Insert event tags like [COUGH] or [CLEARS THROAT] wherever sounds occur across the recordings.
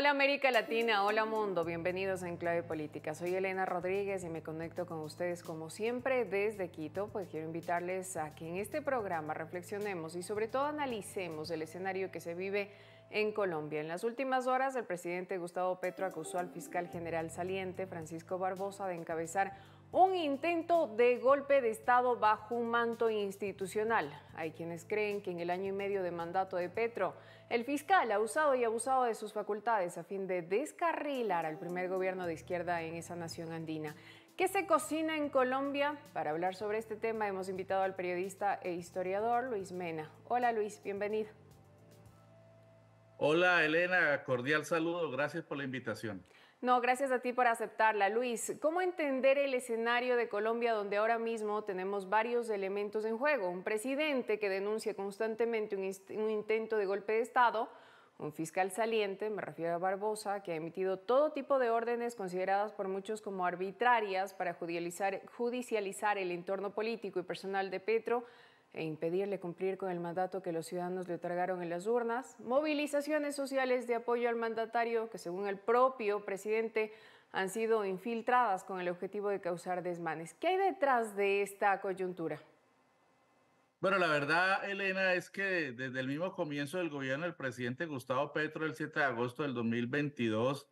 Hola América Latina, hola mundo, bienvenidos a Enclave Política. Soy Elena Rodríguez y me conecto con ustedes como siempre desde Quito, pues quiero invitarles a que en este programa reflexionemos y sobre todo analicemos el escenario que se vive en Colombia. En las últimas horas, el presidente Gustavo Petro acusó al fiscal general saliente, Francisco Barbosa, de encabezar un intento de golpe de Estado bajo un manto institucional. Hay quienes creen que en el año y medio de mandato de Petro, el fiscal ha usado y abusado de sus facultades a fin de descarrilar al primer gobierno de izquierda en esa nación andina. ¿Qué se cocina en Colombia? Para hablar sobre este tema hemos invitado al periodista e historiador Luis Mena. Hola Luis, bienvenido. Hola Elena, cordial saludo, gracias por la invitación. No, gracias a ti por aceptarla. Luis, ¿cómo entender el escenario de Colombia donde ahora mismo tenemos varios elementos en juego? Un presidente que denuncia constantemente un, intento de golpe de Estado, un fiscal saliente, me refiero a Barbosa, que ha emitido todo tipo de órdenes consideradas por muchos como arbitrarias para judicializar el entorno político y personal de Petro, e impedirle cumplir con el mandato que los ciudadanos le otorgaron en las urnas, movilizaciones sociales de apoyo al mandatario que según el propio presidente han sido infiltradas con el objetivo de causar desmanes. ¿Qué hay detrás de esta coyuntura? Bueno, la verdad, Elena, es que desde el mismo comienzo del gobierno del presidente Gustavo Petro, el 7 de agosto del 2022,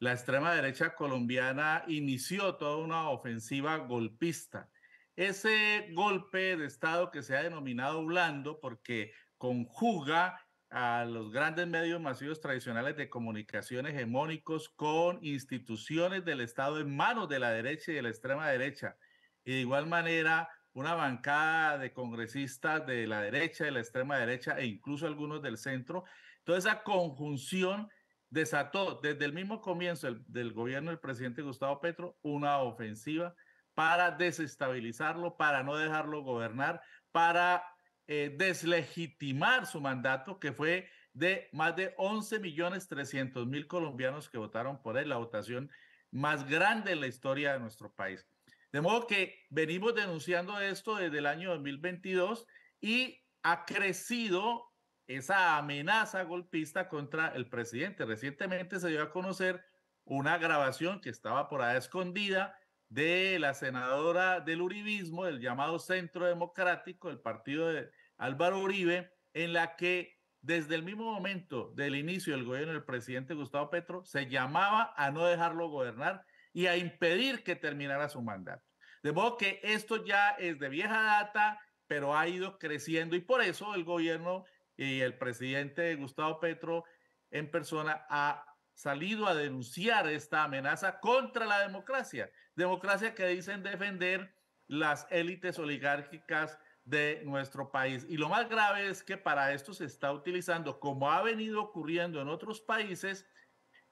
la extrema derecha colombiana inició toda una ofensiva golpista ese golpe de Estado que se ha denominado blando porque conjuga a los grandes medios masivos tradicionales de comunicación hegemónicos con instituciones del Estado en manos de la derecha y de la extrema derecha. Y de igual manera, una bancada de congresistas de la derecha, de la extrema derecha e incluso algunos del centro. Toda esa conjunción desató desde el mismo comienzo del, del gobierno del presidente Gustavo Petro una ofensiva para desestabilizarlo, para no dejarlo gobernar, para eh, deslegitimar su mandato, que fue de más de 11 millones 300 mil colombianos que votaron por él, la votación más grande en la historia de nuestro país. De modo que venimos denunciando esto desde el año 2022 y ha crecido esa amenaza golpista contra el presidente. Recientemente se dio a conocer una grabación que estaba por ahí escondida de la senadora del Uribismo, del llamado Centro Democrático, el partido de Álvaro Uribe, en la que desde el mismo momento del inicio del gobierno del presidente Gustavo Petro se llamaba a no dejarlo gobernar y a impedir que terminara su mandato. De modo que esto ya es de vieja data, pero ha ido creciendo y por eso el gobierno y el presidente Gustavo Petro en persona ha salido a denunciar esta amenaza contra la democracia. Democracia que dicen defender las élites oligárquicas de nuestro país. Y lo más grave es que para esto se está utilizando, como ha venido ocurriendo en otros países,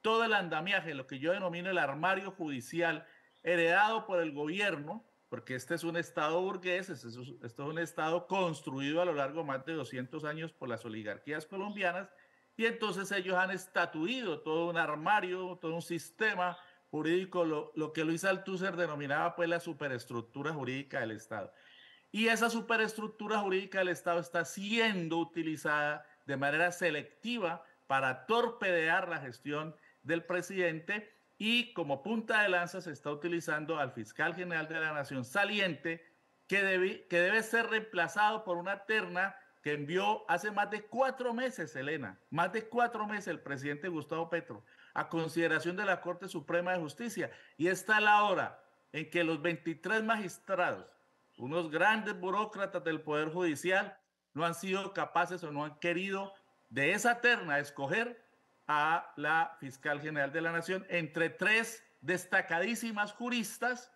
todo el andamiaje, lo que yo denomino el armario judicial, heredado por el gobierno, porque este es un Estado burgués, este es, un Estado construido a lo largo de más de 200 años por las oligarquías colombianas, y entonces ellos han estatuido todo un armario, todo un sistema jurídico, lo, lo que Luis Althusser denominaba pues la superestructura jurídica del Estado. Y esa superestructura jurídica del Estado está siendo utilizada de manera selectiva para torpedear la gestión del presidente y como punta de lanza se está utilizando al fiscal general de la Nación saliente que debe, que debe ser reemplazado por una terna que envió hace más de cuatro meses, Elena, más de cuatro meses el presidente Gustavo Petro a consideración de la Corte Suprema de Justicia. Y está la hora en que los 23 magistrados, unos grandes burócratas del Poder Judicial, no han sido capaces o no han querido de esa terna escoger a la fiscal general de la Nación entre tres destacadísimas juristas,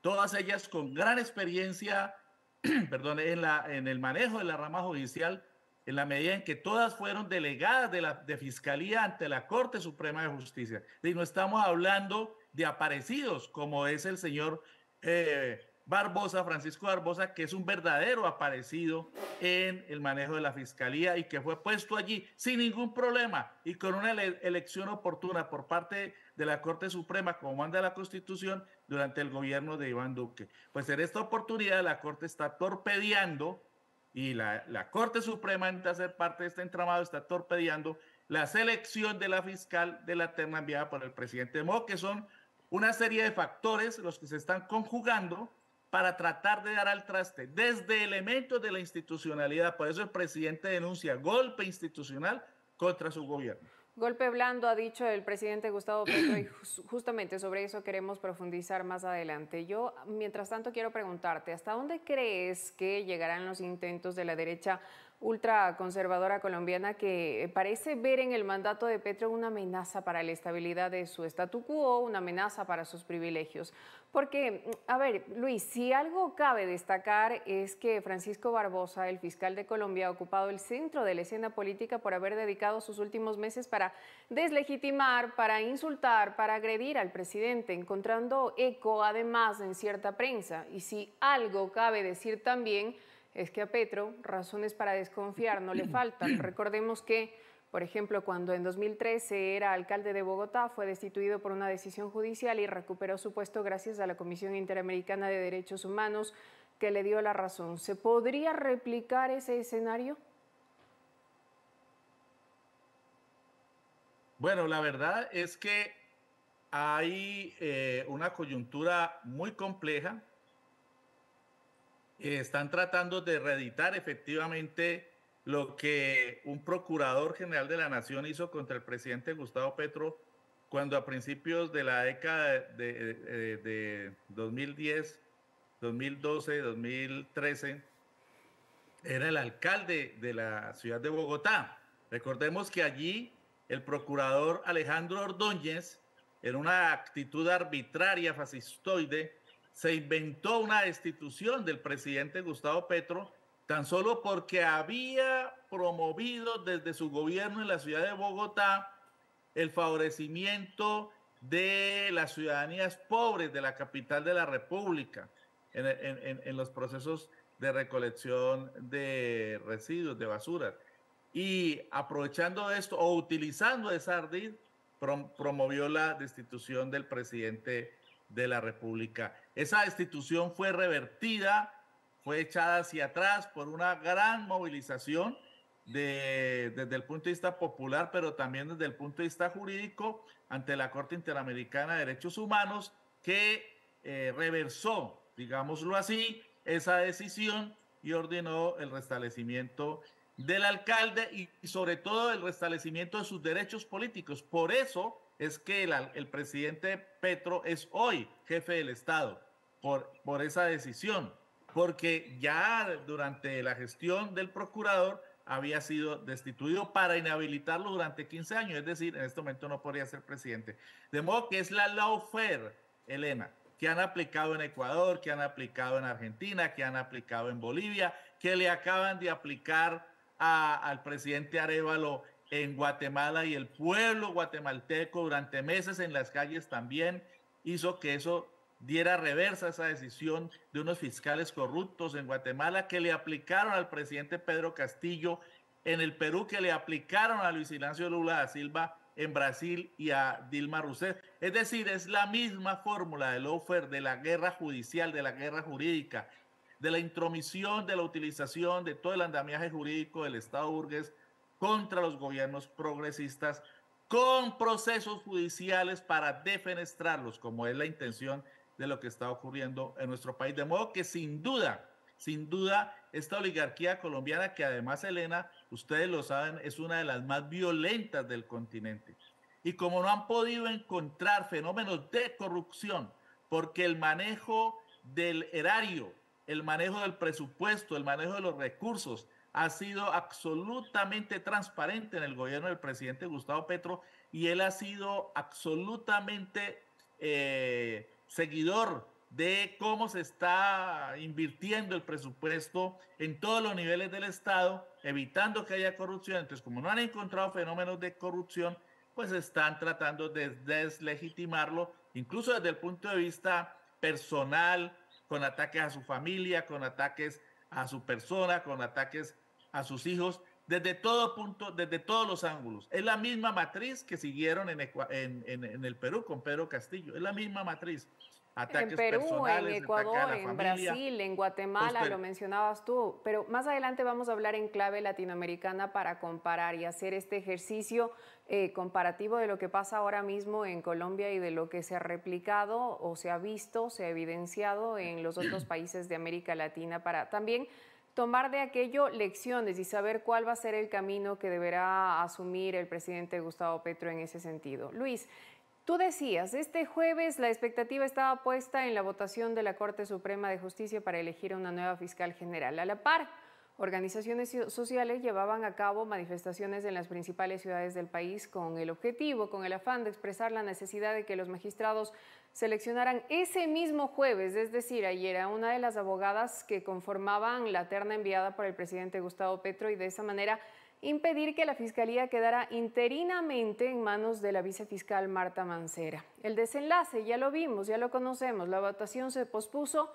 todas ellas con gran experiencia [CLEARS THROAT] perdón, en, la, en el manejo de la rama judicial, en la medida en que todas fueron delegadas de, la, de Fiscalía ante la Corte Suprema de Justicia. Y no estamos hablando de aparecidos, como es el señor eh, Barbosa, Francisco Barbosa, que es un verdadero aparecido en el manejo de la fiscalía y que fue puesto allí sin ningún problema y con una elección oportuna por parte de la Corte Suprema, como manda la Constitución, durante el gobierno de Iván Duque. Pues en esta oportunidad la Corte está torpedeando y la, la Corte Suprema, en hacer parte de este entramado, está torpedeando la selección de la fiscal de la terna enviada por el presidente. De que son una serie de factores los que se están conjugando para tratar de dar al traste desde elementos de la institucionalidad. Por eso el presidente denuncia golpe institucional contra su gobierno. Golpe blando, ha dicho el presidente Gustavo Petro, y justamente sobre eso queremos profundizar más adelante. Yo, mientras tanto, quiero preguntarte, ¿hasta dónde crees que llegarán los intentos de la derecha ultraconservadora colombiana que parece ver en el mandato de Petro una amenaza para la estabilidad de su statu quo, una amenaza para sus privilegios. Porque, a ver, Luis, si algo cabe destacar es que Francisco Barbosa, el fiscal de Colombia, ha ocupado el centro de la escena política por haber dedicado sus últimos meses para deslegitimar, para insultar, para agredir al presidente, encontrando eco además en cierta prensa. Y si algo cabe decir también, es que a Petro razones para desconfiar no le faltan. [CLEARS THROAT] Recordemos que, por ejemplo, cuando en 2013 era alcalde de Bogotá, fue destituido por una decisión judicial y recuperó su puesto gracias a la Comisión Interamericana de Derechos Humanos que le dio la razón. ¿Se podría replicar ese escenario? Bueno, la verdad es que hay eh, una coyuntura muy compleja están tratando de reeditar efectivamente lo que un procurador general de la nación hizo contra el presidente Gustavo Petro cuando a principios de la década de, 2010, 2012, 2013, era el alcalde de la ciudad de Bogotá. Recordemos que allí el procurador Alejandro Ordóñez, en una actitud arbitraria, fascistoide, se inventó una destitución del presidente Gustavo Petro tan solo porque había promovido desde su gobierno en la ciudad de Bogotá el favorecimiento de las ciudadanías pobres de la capital de la República en, los procesos de recolección de residuos, de basura. Y aprovechando esto o utilizando esa ardid, promovió la destitución del presidente de la República. Esa destitución fue revertida, fue echada hacia atrás por una gran movilización de, desde el punto de vista popular, pero también desde el punto de vista jurídico ante la Corte Interamericana de Derechos Humanos, que eh, reversó, digámoslo así, esa decisión y ordenó el restablecimiento del alcalde y sobre todo el restablecimiento de sus derechos políticos. Por eso es que el, presidente Petro es hoy jefe del Estado por, por esa decisión, porque ya durante la gestión del procurador había sido destituido para inhabilitarlo durante 15 años, es decir, en este momento no podría ser presidente. De modo que es la lawfare, Elena, que han aplicado en Ecuador, que han aplicado en Argentina, que han aplicado en Bolivia, que le acaban de aplicar al presidente Arevalo en Guatemala y el pueblo guatemalteco durante meses en las calles también hizo que eso diera reversa a esa decisión de unos fiscales corruptos en Guatemala que le aplicaron al presidente Pedro Castillo, en el Perú que le aplicaron a Luis Ignacio Lula da Silva en Brasil y a Dilma Rousseff. Es decir, es la misma fórmula del offer de la guerra judicial, de la guerra jurídica, de la intromisión, de la utilización de todo el andamiaje jurídico del Estado burgués contra los gobiernos progresistas con procesos judiciales para defenestrarlos, como es la intención de lo que está ocurriendo en nuestro país. De modo que sin duda, sin duda, esta oligarquía colombiana, que además, Elena, ustedes lo saben, es una de las más violentas del continente. Y como no han podido encontrar fenómenos de corrupción, porque el manejo del erario, el manejo del presupuesto, el manejo de los recursos, ha sido absolutamente transparente en el gobierno del presidente Gustavo Petro y él ha sido absolutamente eh, seguidor de cómo se está invirtiendo el presupuesto en todos los niveles del Estado, evitando que haya corrupción. Entonces, como no han encontrado fenómenos de corrupción, pues están tratando de deslegitimarlo, incluso desde el punto de vista personal, con ataques a su familia, con ataques a su persona, con ataques a sus hijos desde todo punto, desde todos los ángulos. Es la misma matriz que siguieron en, en, el Perú con Pedro Castillo, es la misma matriz. en Perú, en Ecuador, en Brasil, en Guatemala, lo mencionabas tú, pero más adelante vamos a hablar en clave latinoamericana para comparar y hacer este ejercicio eh, comparativo de lo que pasa ahora mismo en Colombia y de lo que se ha replicado o se ha visto, se ha evidenciado en los otros [CLEARS THROAT] países de América Latina para también tomar de aquello lecciones y saber cuál va a ser el camino que deberá asumir el presidente Gustavo Petro en ese sentido. Luis, Tú decías, este jueves la expectativa estaba puesta en la votación de la Corte Suprema de Justicia para elegir a una nueva fiscal general. A la par, organizaciones sociales llevaban a cabo manifestaciones en las principales ciudades del país con el objetivo, con el afán de expresar la necesidad de que los magistrados seleccionaran ese mismo jueves, es decir, ayer, a una de las abogadas que conformaban la terna enviada por el presidente Gustavo Petro y de esa manera impedir que la Fiscalía quedara interinamente en manos de la vicefiscal Marta Mancera. El desenlace ya lo vimos, ya lo conocemos, la votación se pospuso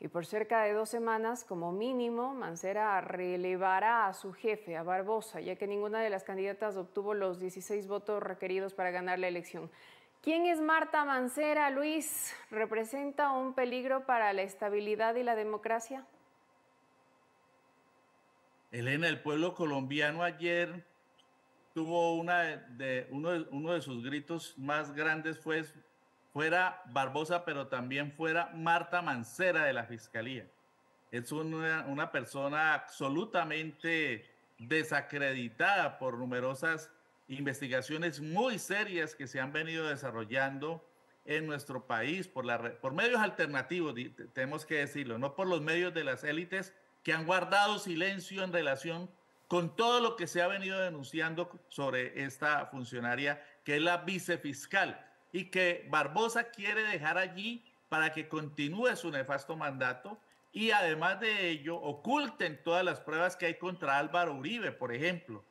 y por cerca de dos semanas, como mínimo, Mancera relevará a su jefe, a Barbosa, ya que ninguna de las candidatas obtuvo los 16 votos requeridos para ganar la elección. ¿Quién es Marta Mancera, Luis? ¿Representa un peligro para la estabilidad y la democracia? Elena, el pueblo colombiano ayer tuvo una de, uno, de, sus gritos más grandes fue fuera Barbosa, pero también fuera Marta Mancera de la Fiscalía. Es una, una persona absolutamente desacreditada por numerosas investigaciones muy serias que se han venido desarrollando en nuestro país por, la, por medios alternativos, tenemos que decirlo, no por los medios de las élites que han guardado silencio en relación con todo lo que se ha venido denunciando sobre esta funcionaria que es la vicefiscal y que Barbosa quiere dejar allí para que continúe su nefasto mandato y además de ello oculten todas las pruebas que hay contra Álvaro Uribe, por ejemplo,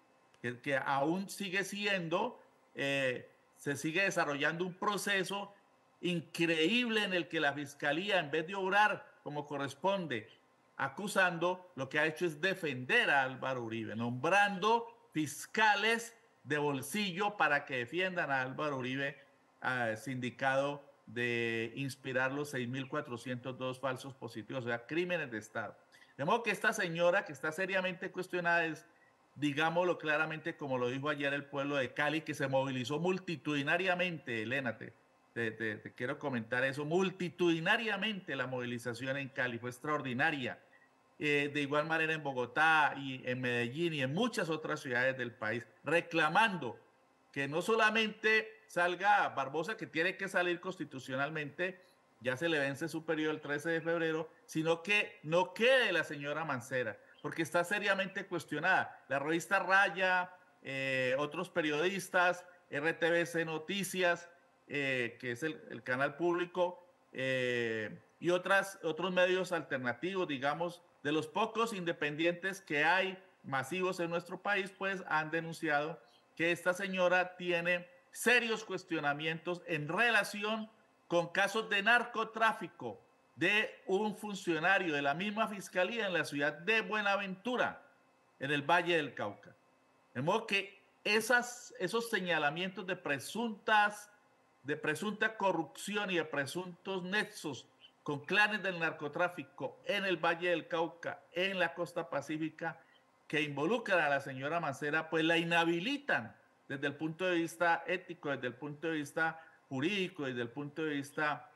que, aún sigue siendo, eh, se sigue desarrollando un proceso increíble en el que la fiscalía, en vez de obrar como corresponde, acusando, lo que ha hecho es defender a Álvaro Uribe, nombrando fiscales de bolsillo para que defiendan a Álvaro Uribe, sindicado de inspirar los 6.402 falsos positivos, o sea, crímenes de Estado. De modo que esta señora que está seriamente cuestionada es, digámoslo claramente, como lo dijo ayer el pueblo de Cali, que se movilizó multitudinariamente, Elena, te, te quiero comentar eso, multitudinariamente la movilización en Cali fue extraordinaria. Eh, de igual manera en Bogotá y en Medellín y en muchas otras ciudades del país, reclamando que no solamente salga Barbosa, que tiene que salir constitucionalmente, ya se le vence su periodo el 13 de febrero, sino que no quede la señora Mancera, porque está seriamente cuestionada. La revista Raya, eh, otros periodistas, RTBC Noticias, eh, que es el, canal público, y otras, otros medios alternativos, digamos, de los pocos independientes que hay masivos en nuestro país, pues han denunciado que esta señora tiene serios cuestionamientos en relación con casos de narcotráfico de un funcionario de la misma fiscalía en la ciudad de Buenaventura, en el Valle del Cauca. De modo que esos señalamientos de presuntas, de presunta corrupción y de presuntos nexos con clanes del narcotráfico en el Valle del Cauca, en la costa pacífica, que involucran a la señora Mancera, pues la inhabilitan desde el punto de vista ético, desde el punto de vista jurídico, desde el punto de vista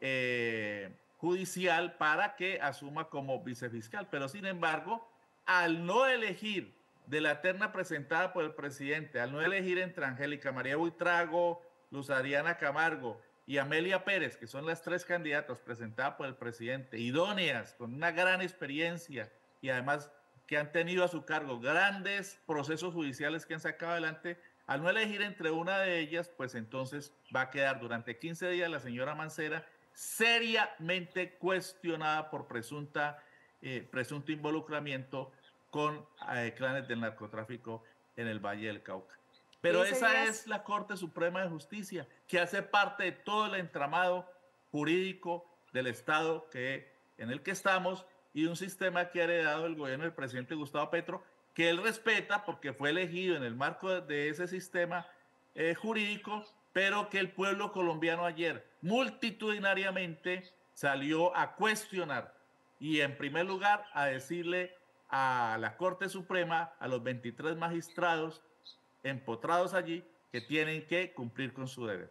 eh, judicial, para que asuma como vicefiscal. Pero sin embargo, al no elegir de la terna presentada por el presidente, al no elegir entre Angélica María Buitrago, Luz Adriana Camargo y Amelia Pérez, que son las tres candidatas presentadas por el presidente, idóneas, con una gran experiencia y además que han tenido a su cargo grandes procesos judiciales que han sacado adelante, al no elegir entre una de ellas, pues entonces va a quedar durante 15 días la señora Mancera seriamente cuestionada por presunta, eh, presunto involucramiento con eh, clanes del narcotráfico en el Valle del Cauca. Pero esa es la Corte Suprema de Justicia, que hace parte de todo el entramado jurídico del Estado que, en el que estamos y un sistema que ha heredado el gobierno del presidente Gustavo Petro, que él respeta porque fue elegido en el marco de ese sistema eh, jurídico pero que el pueblo colombiano ayer multitudinariamente salió a cuestionar y en primer lugar a decirle a la Corte Suprema, a los 23 magistrados empotrados allí, que tienen que cumplir con su deber.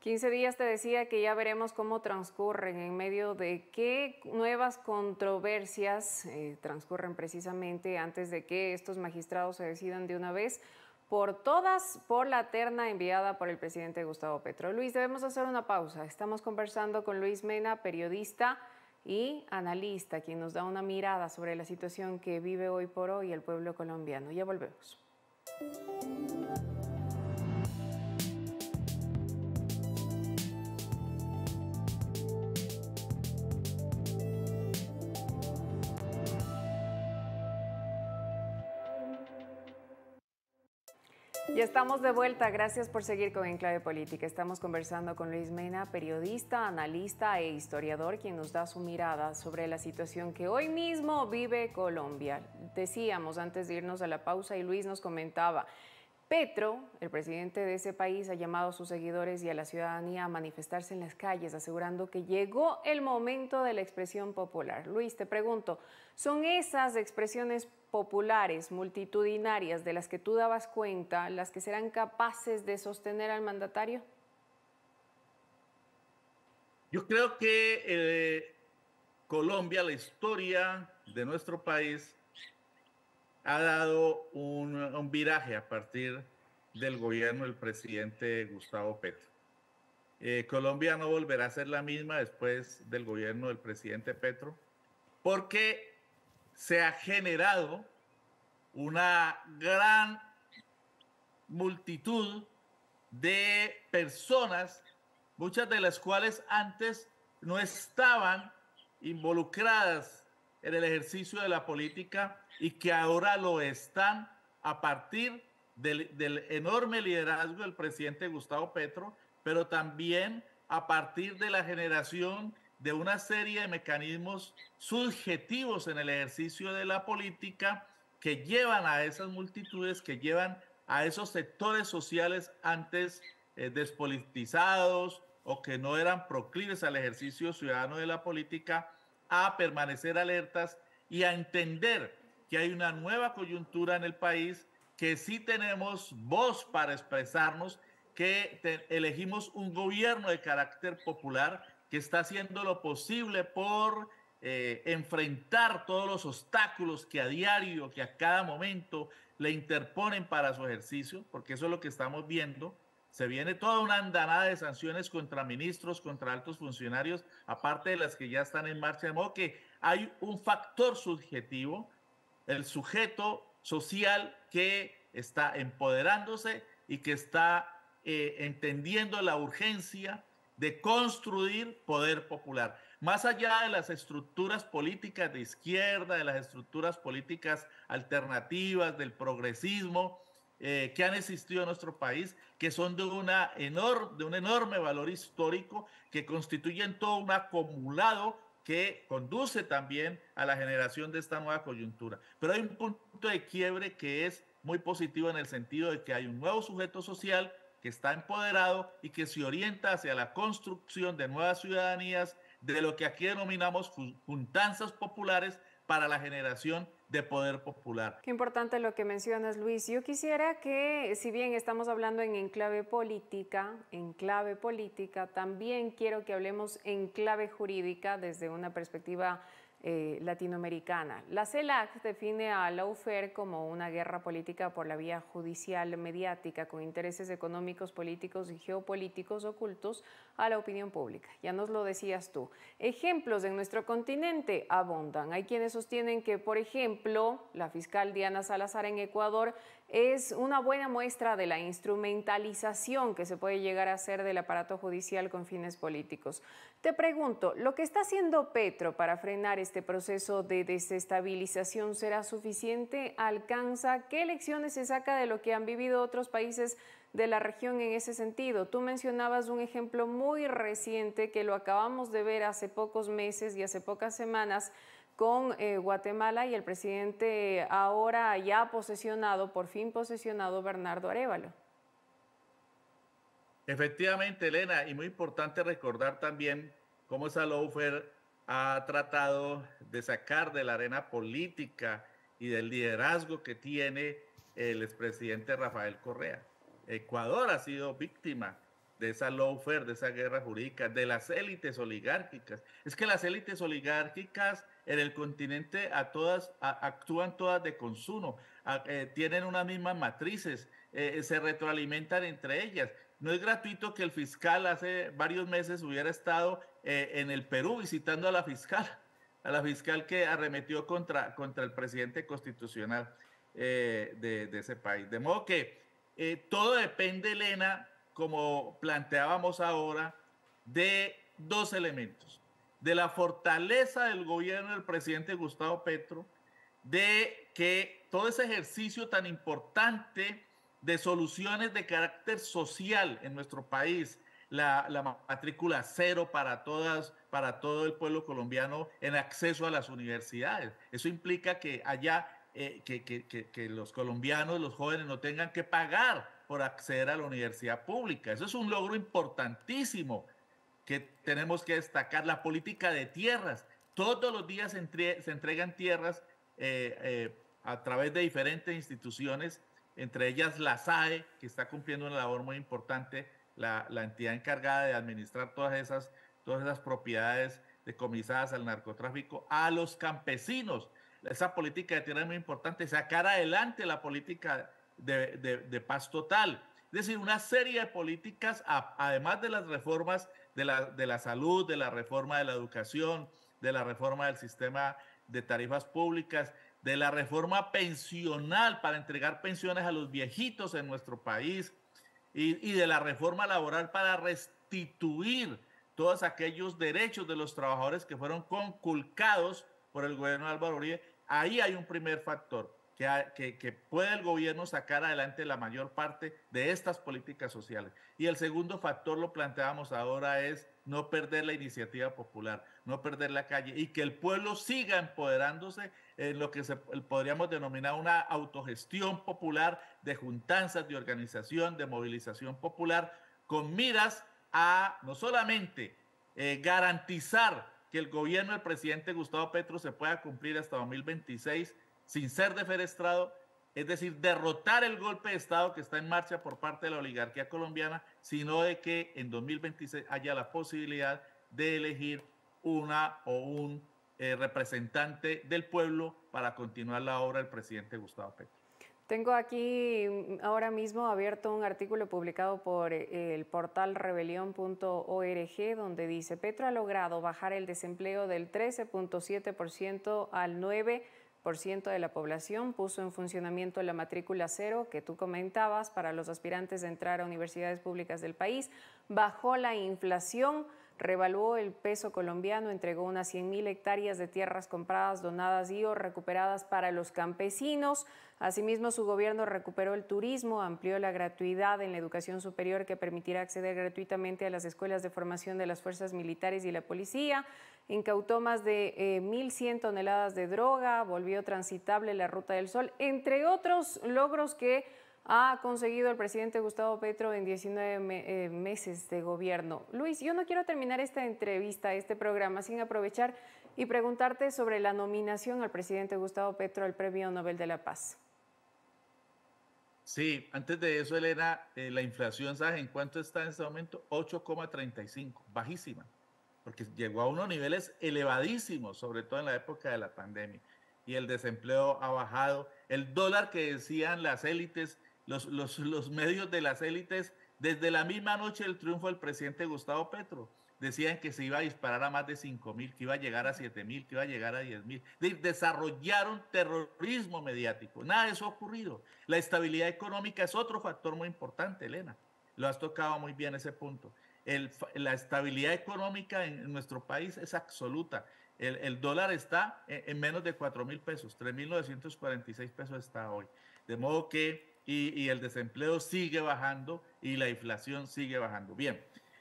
15 días te decía que ya veremos cómo transcurren, en medio de qué nuevas controversias eh, transcurren precisamente antes de que estos magistrados se decidan de una vez por todas por la terna enviada por el presidente Gustavo Petro. Luis, debemos hacer una pausa. Estamos conversando con Luis Mena, periodista y analista, quien nos da una mirada sobre la situación que vive hoy por hoy el pueblo colombiano. Ya volvemos. Ya estamos de vuelta. Gracias por seguir con Enclave Política. Estamos conversando con Luis Mena, periodista, analista e historiador, quien nos da su mirada sobre la situación que hoy mismo vive Colombia. Decíamos antes de irnos a la pausa y Luis nos comentaba, Petro, el presidente de ese país, ha llamado a sus seguidores y a la ciudadanía a manifestarse en las calles, asegurando que llegó el momento de la expresión popular. Luis, te pregunto, ¿son esas expresiones populares, multitudinarias, de las que tú dabas cuenta, las que serán capaces de sostener al mandatario? Yo creo que eh, Colombia, la historia de nuestro país, ha dado un, viraje a partir del gobierno del presidente Gustavo Petro. Eh, Colombia no volverá a ser la misma después del gobierno del presidente Petro, porque se ha generado una gran multitud de personas, muchas de las cuales antes no estaban involucradas en el ejercicio de la política y que ahora lo están a partir del, enorme liderazgo del presidente Gustavo Petro, pero también a partir de la generación de una serie de mecanismos subjetivos en el ejercicio de la política que llevan a esas multitudes, que llevan a esos sectores sociales antes eh, despolitizados o que no eran proclives al ejercicio ciudadano de la política, a permanecer alertas y a entender que hay una nueva coyuntura en el país, que sí tenemos voz para expresarnos, que elegimos un gobierno de carácter popular que está haciendo lo posible por eh, enfrentar todos los obstáculos que a diario, que a cada momento le interponen para su ejercicio, porque eso es lo que estamos viendo. Se viene toda una andanada de sanciones contra ministros, contra altos funcionarios, aparte de las que ya están en marcha, de modo que hay un factor subjetivo el sujeto social que está empoderándose y que está eh, entendiendo la urgencia de construir poder popular. Más allá de las estructuras políticas de izquierda, de las estructuras políticas alternativas, del progresismo eh, que han existido en nuestro país, que son de, una de un enorme valor histórico, que constituyen todo un acumulado que conduce también a la generación de esta nueva coyuntura. Pero hay un punto de quiebre que es muy positivo en el sentido de que hay un nuevo sujeto social que está empoderado y que se orienta hacia la construcción de nuevas ciudadanías, de lo que aquí denominamos juntanzas populares para la generación de poder popular. Qué importante lo que mencionas, Luis. Yo quisiera que, si bien estamos hablando en enclave política, en clave política, también quiero que hablemos en clave jurídica desde una perspectiva eh, latinoamericana. La CELAC define a la UFER como una guerra política por la vía judicial mediática con intereses económicos, políticos y geopolíticos ocultos a la opinión pública. Ya nos lo decías tú. Ejemplos en nuestro continente abundan. Hay quienes sostienen que, por ejemplo, la fiscal Diana Salazar en Ecuador es una buena muestra de la instrumentalización que se puede llegar a hacer del aparato judicial con fines políticos. Te pregunto, ¿lo que está haciendo Petro para frenar este proceso de desestabilización será suficiente? ¿Alcanza? ¿Qué lecciones se saca de lo que han vivido otros países de la región en ese sentido? Tú mencionabas un ejemplo muy reciente que lo acabamos de ver hace pocos meses y hace pocas semanas con eh, Guatemala y el presidente ahora ya posesionado, por fin posesionado, Bernardo Arevalo. Efectivamente, Elena, y muy importante recordar también cómo esa lawfare ha tratado de sacar de la arena política y del liderazgo que tiene el expresidente Rafael Correa. Ecuador ha sido víctima de esa lawfare, de esa guerra jurídica, de las élites oligárquicas. Es que las élites oligárquicas en el continente a todas actúan todas de consumo, eh, tienen unas mismas matrices, eh, se retroalimentan entre ellas. No es gratuito que el fiscal hace varios meses hubiera estado eh, en el Perú visitando a la fiscal, a la fiscal que arremetió contra, contra el presidente constitucional de, ese país. De modo que todo depende, Elena, como planteábamos ahora, de dos elementos. De la fortaleza del gobierno del presidente Gustavo Petro, de que todo ese ejercicio tan importante de soluciones de carácter social en nuestro país, la, matrícula cero para todas, para todo el pueblo colombiano en acceso a las universidades. Eso implica que allá, eh, que, los colombianos, los jóvenes no tengan que pagar por acceder a la universidad pública. Eso es un logro importantísimo que tenemos que destacar. La política de tierras. Todos los días se, entregan tierras eh, eh, a través de diferentes instituciones entre ellas la SAE, que está cumpliendo una labor muy importante, la, entidad encargada de administrar todas esas, todas esas propiedades decomisadas al narcotráfico, a los campesinos. Esa política de tierra es muy importante, sacar adelante la política de, paz total. Es decir, una serie de políticas, además de las reformas de la, de la salud, de la reforma de la educación, de la reforma del sistema de tarifas públicas, de la reforma pensional para entregar pensiones a los viejitos en nuestro país y, de la reforma laboral para restituir todos aquellos derechos de los trabajadores que fueron conculcados por el gobierno de Álvaro Uribe, ahí hay un primer factor, que, que, puede el gobierno sacar adelante la mayor parte de estas políticas sociales. Y el segundo factor, lo planteamos ahora, es no perder la iniciativa popular, no perder la calle y que el pueblo siga empoderándose en lo que se, podríamos denominar una autogestión popular de juntanzas, de organización, de movilización popular, con miras a no solamente eh, garantizar que el gobierno del presidente Gustavo Petro se pueda cumplir hasta 2026 sin ser defenestrado, es decir, derrotar el golpe de Estado que está en marcha por parte de la oligarquía colombiana, sino de que en 2026 haya la posibilidad de elegir una o un eh, representante del pueblo para continuar la obra del presidente Gustavo Petro. Tengo aquí mm, ahora mismo abierto un artículo publicado por eh, el portal rebelión.org donde dice Petro ha logrado bajar el desempleo del 13.7% al 9% de la población, puso en funcionamiento la matrícula cero que tú comentabas para los aspirantes de entrar a universidades públicas del país, bajó la inflación revaluó el peso colombiano, entregó unas 100.000 hectáreas de tierras compradas, donadas y o recuperadas para los campesinos. Asimismo, su gobierno recuperó el turismo, amplió la gratuidad en la educación superior que permitirá acceder gratuitamente a las escuelas de formación de las fuerzas militares y la policía, incautó más de 1.100 eh, toneladas de droga, volvió transitable la Ruta del Sol, entre otros logros que ha conseguido el presidente Gustavo Petro en 19 eh, meses de gobierno. Luis, yo no quiero terminar esta entrevista, este programa, sin aprovechar y preguntarte sobre la nominación al presidente Gustavo Petro al Premio Nobel de la Paz. Sí, antes de eso, Elena, eh, la inflación, ¿sabes en cuánto está en este momento? 8,35, bajísima, porque llegó a unos niveles elevadísimos, sobre todo en la época de la pandemia. Y el desempleo ha bajado. El dólar que decían las élites los, medios de las élites, desde la misma noche del triunfo del presidente Gustavo Petro, decían que se iba a disparar a más de 5 mil, que iba a llegar a 7 mil, que iba a llegar a 10 mil. Desarrollaron terrorismo mediático. Nada de eso ha ocurrido. La estabilidad económica es otro factor muy importante, Elena. Lo has tocado muy bien ese punto. La estabilidad económica en, nuestro país es absoluta. El, dólar está en, en menos de 4 mil pesos, 3.946 pesos está hoy. De modo que y, el desempleo sigue bajando y la inflación sigue bajando. Bien,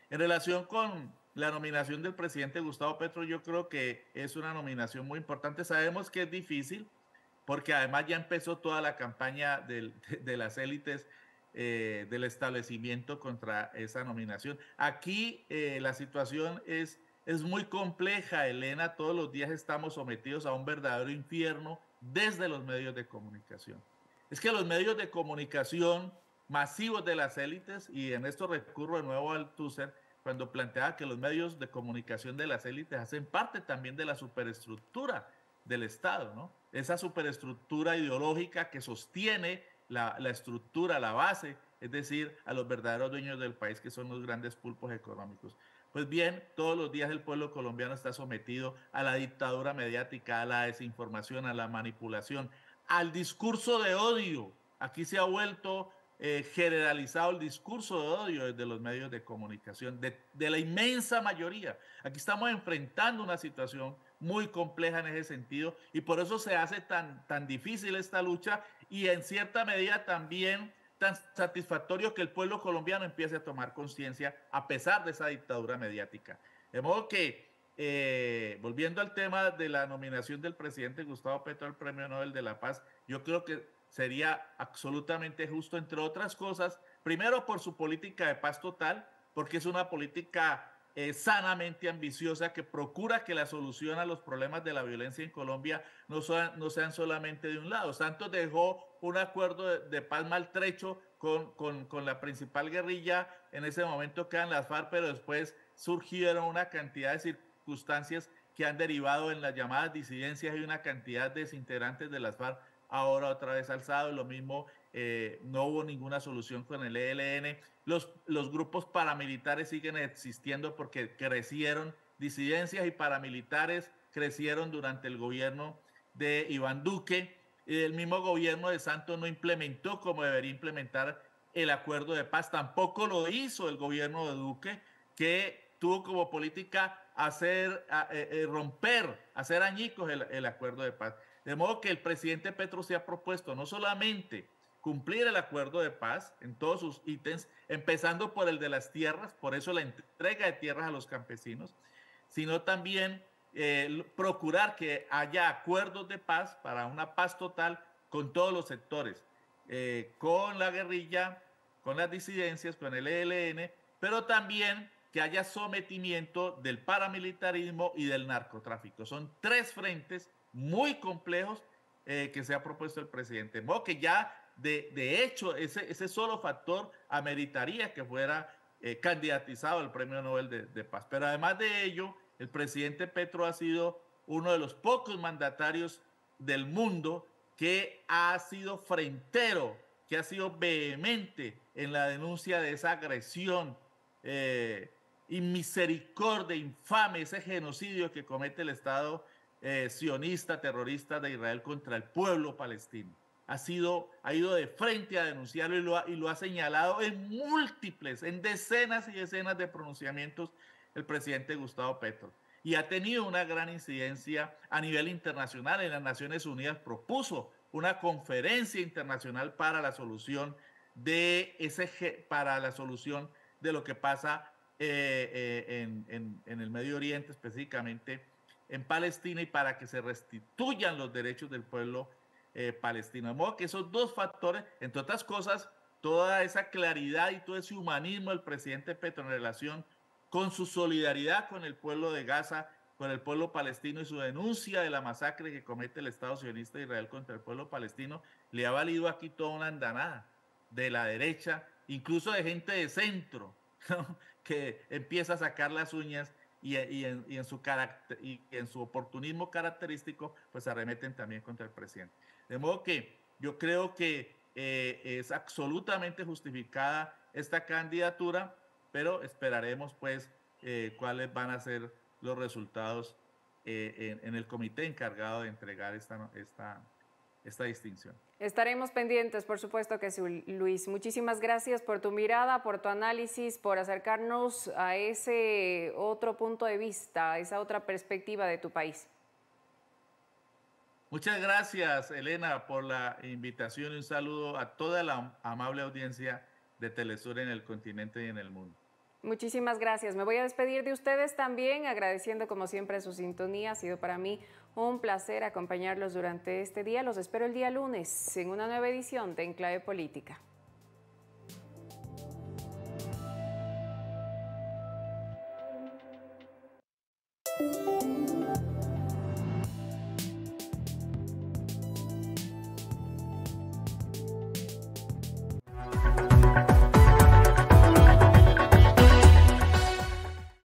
en relación con la nominación del presidente Gustavo Petro, yo creo que es una nominación muy importante. Sabemos que es difícil porque además ya empezó toda la campaña [LAUGHS] de, las élites eh, del establecimiento contra esa nominación. Aquí eh, la situación es, es muy compleja, Elena. Todos los días estamos sometidos a un verdadero infierno desde los medios de comunicación. Es que los medios de comunicación masivos de las élites, y en esto recurro de nuevo al TUSER, cuando planteaba que los medios de comunicación de las élites hacen parte también de la superestructura del Estado, ¿no? Esa superestructura ideológica que sostiene la, la estructura, la base, es decir, a los verdaderos dueños del país, que son los grandes pulpos económicos. Pues bien, todos los días el pueblo colombiano está sometido a la dictadura mediática, a la desinformación, a la manipulación, al discurso de odio. Aquí se ha vuelto eh, generalizado el discurso de odio desde los medios de comunicación, de, de, la inmensa mayoría. Aquí estamos enfrentando una situación muy compleja en ese sentido y por eso se hace tan, tan difícil esta lucha y en cierta medida también tan satisfactorio que el pueblo colombiano empiece a tomar conciencia a pesar de esa dictadura mediática. De modo que, eh, volviendo al tema de la nominación del presidente Gustavo Petro al Premio Nobel de la Paz, yo creo que sería absolutamente justo, entre otras cosas, primero por su política de paz total, porque es una política eh, sanamente ambiciosa que procura que la solución a los problemas de la violencia en Colombia no, no sean solamente de un lado. Santos dejó un acuerdo de, de paz maltrecho con, con, con, la principal guerrilla, en ese momento quedan las FARC, pero después surgieron una cantidad de circunstancias que han derivado en las llamadas disidencias. Y una cantidad de desintegrantes de las FARC ahora otra vez alzado, lo mismo, eh, no hubo ninguna solución con el ELN. Los, los grupos paramilitares siguen existiendo porque crecieron, disidencias y paramilitares crecieron durante el gobierno de Iván Duque. El mismo gobierno de Santos no implementó como debería implementar el acuerdo de paz, tampoco lo hizo el gobierno de Duque, que tuvo como política hacer, eh, eh, romper, hacer añicos el, el acuerdo de paz. De modo que el presidente Petro se ha propuesto no solamente cumplir el acuerdo de paz en todos sus ítems, empezando por el de las tierras, por eso la entrega de tierras a los campesinos, sino también eh, procurar que haya acuerdos de paz para una paz total con todos los sectores, eh, con la guerrilla, con las disidencias, con el ELN, pero también que haya sometimiento del paramilitarismo y del narcotráfico. Son tres frentes muy complejos eh, que se ha propuesto el presidente. Modo que ya de, hecho ese, solo factor ameritaría que fuera eh, candidatizado al Premio Nobel de, de, Paz. Pero además de ello, el presidente Petro ha sido uno de los pocos mandatarios del mundo que ha sido frentero, que ha sido vehemente en la denuncia de esa agresión eh, inmisericordia, infame, ese genocidio que comete el Estado eh, sionista, terrorista de Israel contra el pueblo palestino. Ha, sido, ha ido de frente a denunciarlo y lo, ha, y lo ha señalado en múltiples, en decenas y decenas de pronunciamientos el presidente Gustavo Petro. Y ha tenido una gran incidencia a nivel internacional. En las Naciones Unidas propuso una conferencia internacional para la solución de ese para la solución de lo que pasa eh, eh, en, en, en el Medio Oriente, específicamente en Palestina y para que se restituyan los derechos del pueblo eh, palestino. De modo que esos dos factores, entre otras cosas, toda esa claridad y todo ese humanismo del presidente Petro en relación con su solidaridad con el pueblo de Gaza, con el pueblo palestino y su denuncia de la masacre que comete el Estado sionista de Israel contra el pueblo palestino, le ha valido aquí toda una andanada de la derecha, incluso de gente de centro, [LAUGHS] que empieza a sacar las uñas y, en, su y en su oportunismo característico, pues arremeten también contra el presidente. De modo que yo creo que eh, es absolutamente justificada esta candidatura, pero esperaremos pues eh, cuáles van a ser los resultados eh, en, en, el comité encargado de entregar esta, esta, esta distinción. Estaremos pendientes, por supuesto que sí, Luis. Muchísimas gracias por tu mirada, por tu análisis, por acercarnos a ese otro punto de vista, a esa otra perspectiva de tu país. Muchas gracias, Elena, por la invitación y un saludo a toda la amable audiencia de Telesur en el continente y en el mundo. Muchísimas gracias. Me voy a despedir de ustedes también, agradeciendo como siempre su sintonía. Ha sido para mí un placer acompañarlos durante este día. Los espero el día lunes en una nueva edición de Enclave Política.